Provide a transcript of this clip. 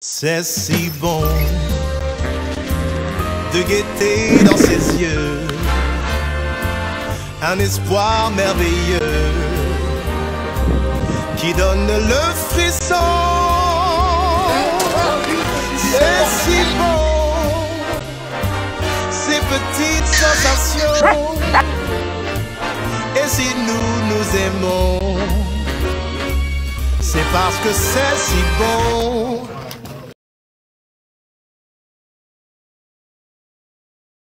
C'est si bon de guetter dans ses yeux un espoir merveilleux qui donne le frisson. C'est si bon, ces petites sensations. Et si nous nous aimons, c'est parce que c'est si bon.